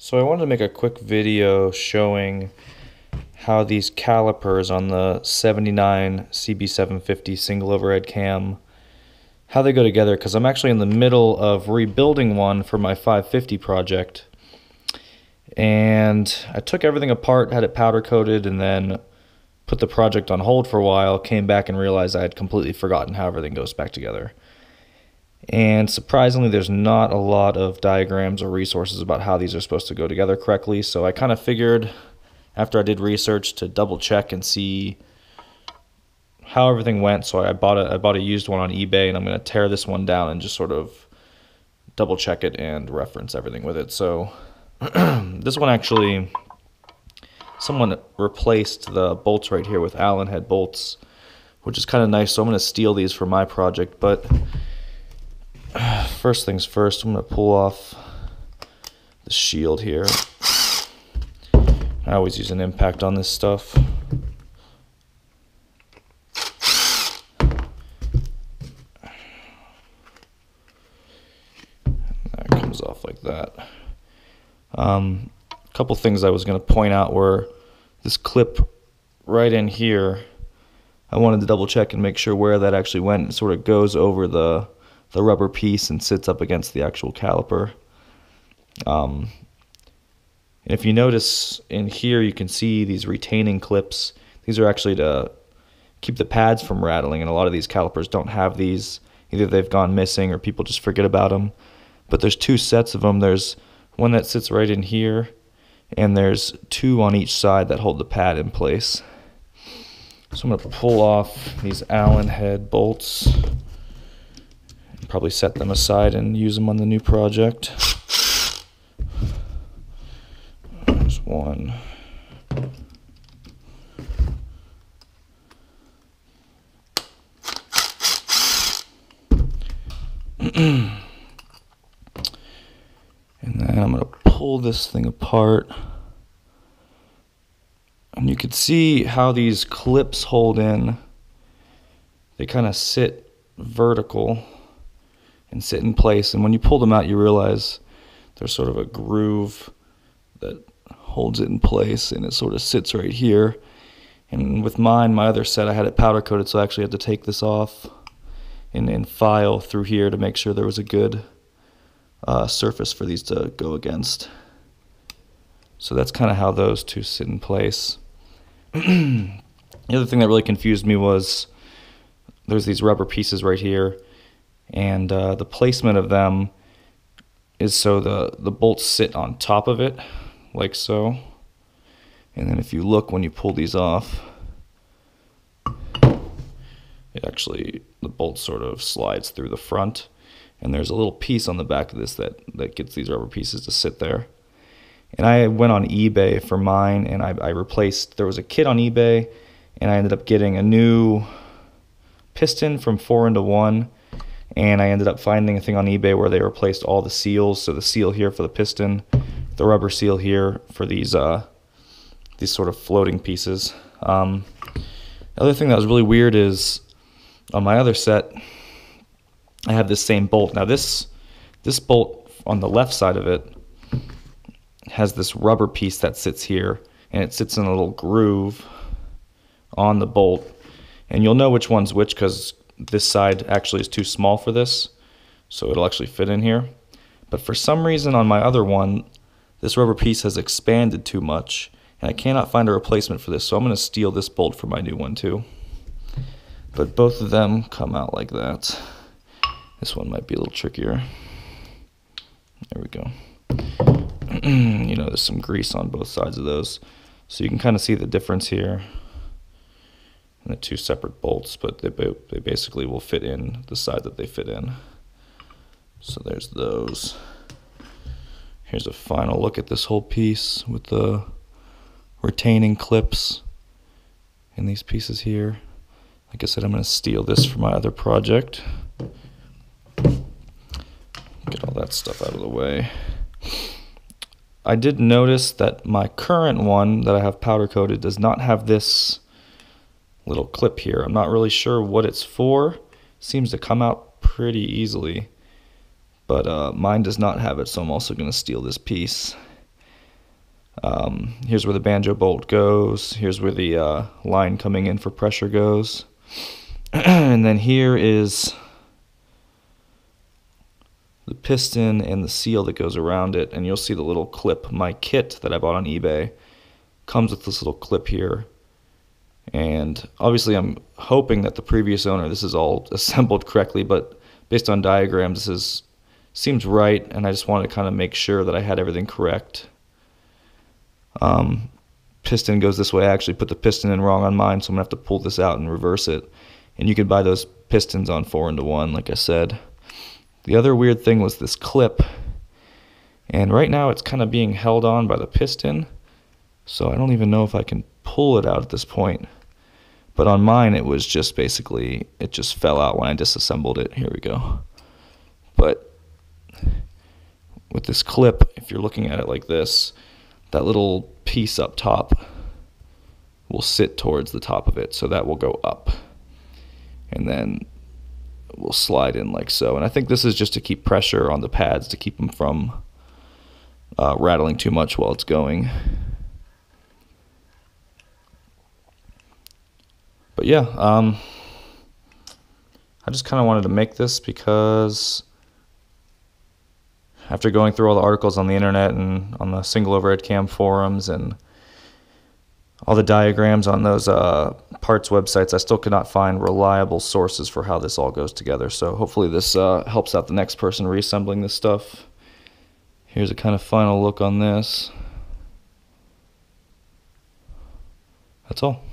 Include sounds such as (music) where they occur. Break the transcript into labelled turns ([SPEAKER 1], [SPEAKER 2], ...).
[SPEAKER 1] So I wanted to make a quick video showing how these calipers on the 79 CB750 single overhead cam how they go together because I'm actually in the middle of rebuilding one for my 550 project. And I took everything apart had it powder coated and then put the project on hold for a while came back and realized I had completely forgotten how everything goes back together and surprisingly, there's not a lot of diagrams or resources about how these are supposed to go together correctly. So I kind of figured after I did research to double check and see how everything went. So I bought a I bought a used one on eBay and I'm going to tear this one down and just sort of double check it and reference everything with it. So (clears throat) this one actually someone replaced the bolts right here with Allen head bolts, which is kind of nice. So I'm going to steal these for my project, but first things first, I'm going to pull off the shield here. I always use an impact on this stuff. That comes off like that. Um, a couple things I was going to point out were this clip right in here. I wanted to double check and make sure where that actually went. It sort of goes over the the rubber piece and sits up against the actual caliper. Um, if you notice in here, you can see these retaining clips. These are actually to keep the pads from rattling, and a lot of these calipers don't have these. Either they've gone missing or people just forget about them. But there's two sets of them. There's one that sits right in here, and there's two on each side that hold the pad in place. So I'm going to pull off these Allen head bolts probably set them aside and use them on the new project. There's one. and then I'm going to pull this thing apart. And you can see how these clips hold in. They kind of sit vertical and sit in place. And when you pull them out, you realize there's sort of a groove that holds it in place, and it sort of sits right here. And with mine, my other set, I had it powder coated, so I actually had to take this off and, and file through here to make sure there was a good uh, surface for these to go against. So that's kind of how those two sit in place. (clears throat) the other thing that really confused me was there's these rubber pieces right here and uh, the placement of them is so the the bolts sit on top of it like so. And then if you look when you pull these off it actually the bolt sort of slides through the front. And there's a little piece on the back of this that that gets these rubber pieces to sit there. And I went on eBay for mine and I, I replaced there was a kit on eBay and I ended up getting a new piston from four into one and I ended up finding a thing on eBay where they replaced all the seals. So the seal here for the piston, the rubber seal here for these uh, these sort of floating pieces. Um, the other thing that was really weird is on my other set, I have this same bolt. Now this this bolt on the left side of it has this rubber piece that sits here, and it sits in a little groove on the bolt. And you'll know which one's which because this side actually is too small for this, so it'll actually fit in here. But for some reason on my other one, this rubber piece has expanded too much, and I cannot find a replacement for this, so I'm going to steal this bolt for my new one too. But both of them come out like that. This one might be a little trickier. There we go. (clears throat) you know, there's some grease on both sides of those. So you can kind of see the difference here the two separate bolts, but they, they basically will fit in the side that they fit in. So there's those. Here's a final look at this whole piece with the retaining clips in these pieces here. Like I said, I'm going to steal this for my other project. Get all that stuff out of the way. I did notice that my current one that I have powder coated does not have this little clip here. I'm not really sure what it's for. Seems to come out pretty easily. But uh, mine does not have it, so I'm also going to steal this piece. Um, here's where the banjo bolt goes. Here's where the uh, line coming in for pressure goes. (clears throat) and then here is the piston and the seal that goes around it. And you'll see the little clip. My kit that I bought on eBay comes with this little clip here. And obviously, I'm hoping that the previous owner, this is all (laughs) assembled correctly, but based on diagrams, this is seems right. And I just wanted to kind of make sure that I had everything correct. Um, piston goes this way. I actually put the piston in wrong on mine, so I'm gonna have to pull this out and reverse it. And you can buy those pistons on four into one, like I said. The other weird thing was this clip, and right now it's kind of being held on by the piston, so I don't even know if I can pull it out at this point. But on mine, it was just basically, it just fell out when I disassembled it. Here we go. But with this clip, if you're looking at it like this, that little piece up top will sit towards the top of it, so that will go up. And then we'll slide in like so. And I think this is just to keep pressure on the pads to keep them from uh, rattling too much while it's going. But yeah, um, I just kind of wanted to make this because after going through all the articles on the internet and on the single overhead cam forums and all the diagrams on those uh, parts websites, I still could not find reliable sources for how this all goes together. So hopefully this uh, helps out the next person reassembling this stuff. Here's a kind of final look on this. That's all.